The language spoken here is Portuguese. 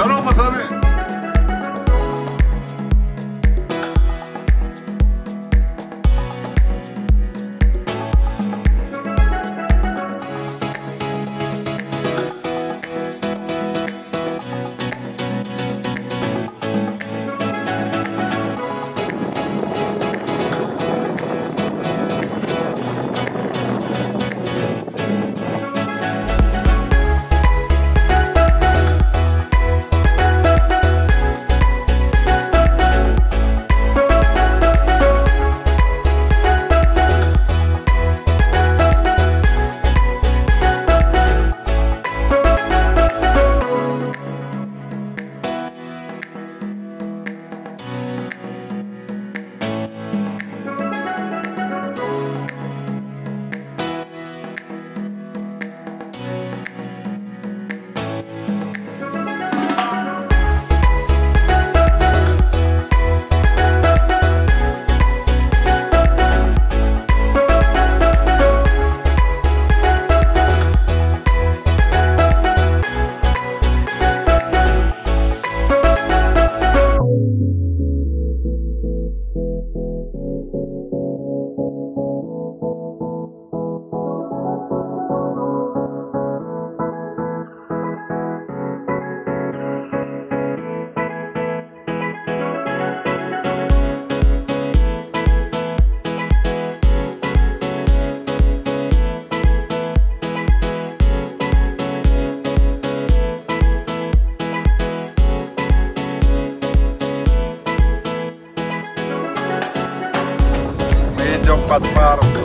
Здорово, пацаны! Área só.